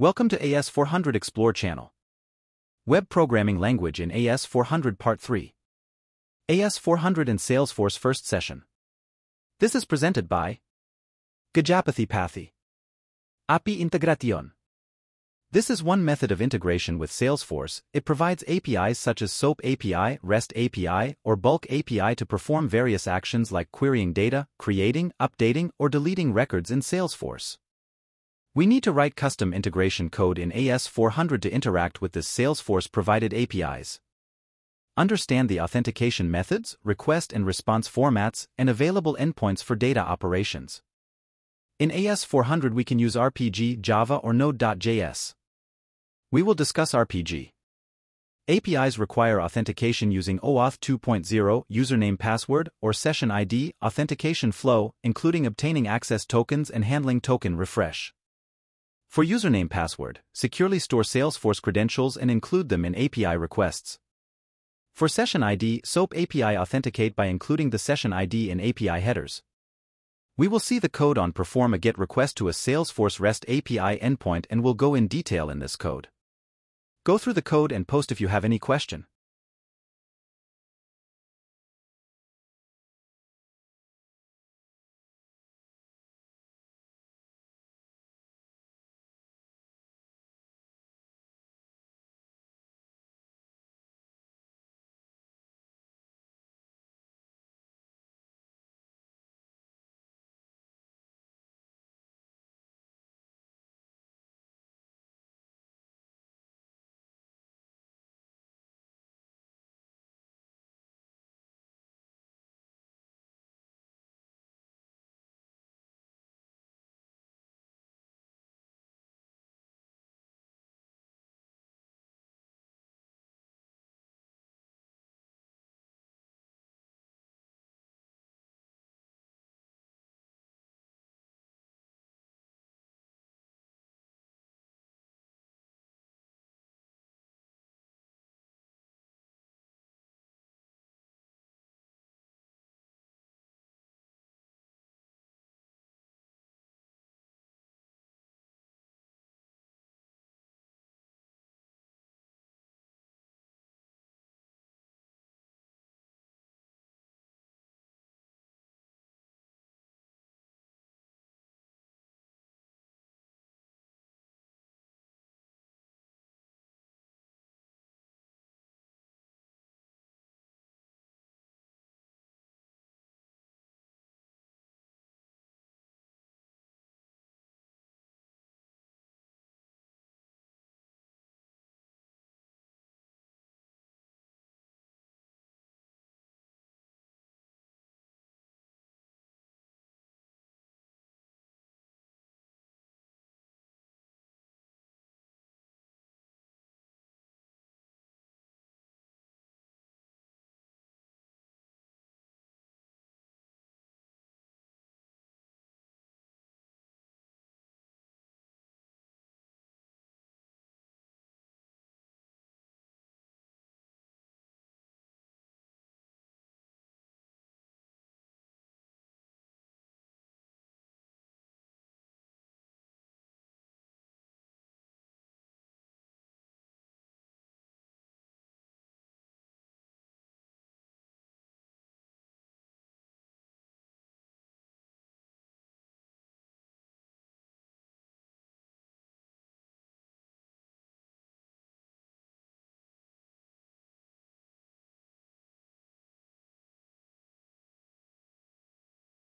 Welcome to AS400 Explore channel. Web Programming Language in AS400 Part 3. AS400 and Salesforce First Session. This is presented by Gajapathy Pathy. API Integration. This is one method of integration with Salesforce. It provides APIs such as SOAP API, REST API, or Bulk API to perform various actions like querying data, creating, updating, or deleting records in Salesforce. We need to write custom integration code in AS400 to interact with the Salesforce-provided APIs. Understand the authentication methods, request and response formats, and available endpoints for data operations. In AS400 we can use RPG, Java or Node.js. We will discuss RPG. APIs require authentication using OAuth 2.0, username password, or session ID, authentication flow, including obtaining access tokens and handling token refresh. For username password, securely store Salesforce credentials and include them in API requests. For session ID, SOAP API authenticate by including the session ID in API headers. We will see the code on perform a GET request to a Salesforce REST API endpoint and will go in detail in this code. Go through the code and post if you have any question.